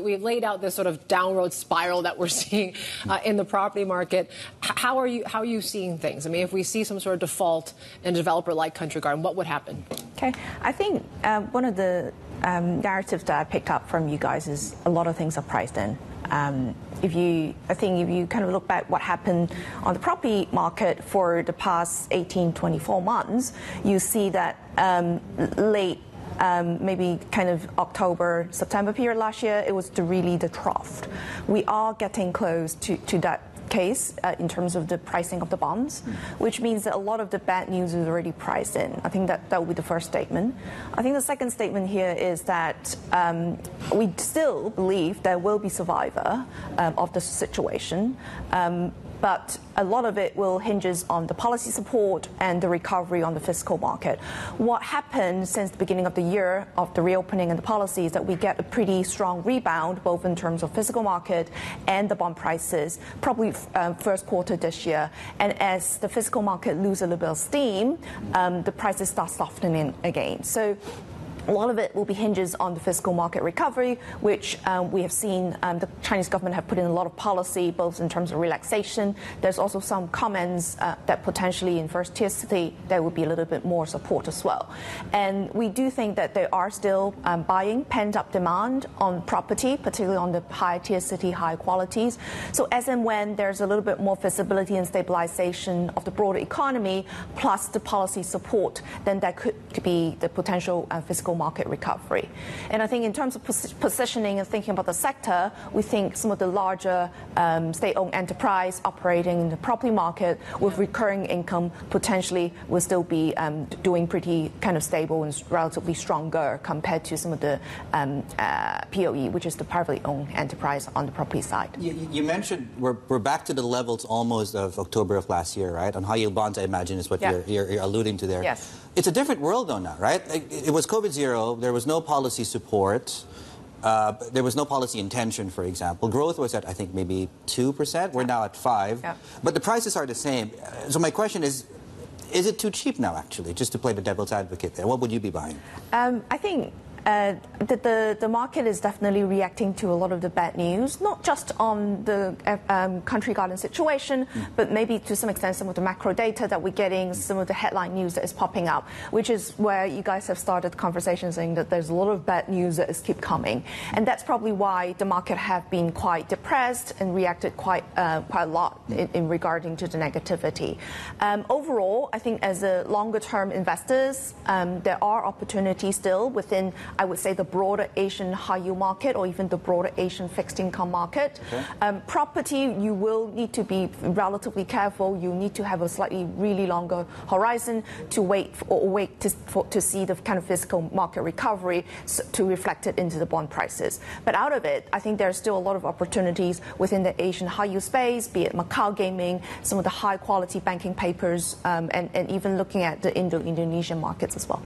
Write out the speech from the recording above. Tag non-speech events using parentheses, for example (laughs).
We've laid out this sort of downward spiral that we're (laughs) seeing uh, in the property market. How are you how are you seeing things? I mean, if we see some sort of default in a developer like Country Garden, what would happen? Okay, I think uh, one of the um, narratives that I picked up from you guys is a lot of things are priced in. Um, if you, I think if you kind of look back what happened on the property market for the past 18, 24 months, you see that um, late um, maybe kind of October, September period last year, it was the, really the trough. We are getting close to, to that case uh, in terms of the pricing of the bonds, which means that a lot of the bad news is already priced in. I think that that would be the first statement. I think the second statement here is that um, we still believe there will be survivor um, of the situation. Um, but a lot of it will hinges on the policy support and the recovery on the fiscal market. What happened since the beginning of the year of the reopening and the policy is that we get a pretty strong rebound, both in terms of physical market and the bond prices, probably um, first quarter this year. And as the fiscal market loses a little bit of steam, um, the prices start softening again. So a lot of it will be hinges on the fiscal market recovery, which um, we have seen um, the Chinese government have put in a lot of policy, both in terms of relaxation. There's also some comments uh, that potentially in first tier city there will be a little bit more support as well. And we do think that there are still um, buying pent up demand on property, particularly on the high tier city, high qualities. So as and when there's a little bit more visibility and stabilization of the broader economy, plus the policy support, then there could, could be the potential uh, fiscal market recovery. And I think in terms of pos- positioning and thinking about the sector, we think some of the larger um, state-owned enterprise operating in the property market with recurring income potentially will still be um, doing pretty kind of stable and relatively stronger compared to some of the um, uh, POE, which is the privately owned enterprise on the property side. You, you, mentioned we're, we're back to the levels almost of October of last year, right? On high yield bonds, I imagine is what yeah. you're, you're, you're, alluding to there. Yes. It's a different world though now, right? It was COVID zero. There was no policy support. Uh, there was no policy intention, for example. Growth was at, I think, maybe 2%. We're now at 5 yeah. But the prices are the same. So my question is, is it too cheap now, actually, just to play the devil's advocate there? What would you be buying? Um, I think uh, the, the, the, market is definitely reacting to a lot of the bad news, not just on the uh, um, country garden situation, mm. but maybe to some extent some of the macro data that we're getting, some of the headline news that is popping up, which is where you guys have started conversations saying that there's a lot of bad news that is keep coming. And that's probably why the market have been quite depressed and reacted quite, uh, quite a lot in, in, regarding to the negativity. Um, overall, I think as a longer term investors, um, there are opportunities still within I would say the broader Asian high yield market or even the broader Asian fixed income market. Okay. Um, property, you will need to be relatively careful. You need to have a slightly really longer horizon to wait for, or wait to, for, to see the kind of fiscal market recovery to reflect it into the bond prices. But out of it, I think there are still a lot of opportunities within the Asian high yield space, be it Macau gaming, some of the high quality banking papers, um, and, and even looking at the Indo-Indonesian markets as well.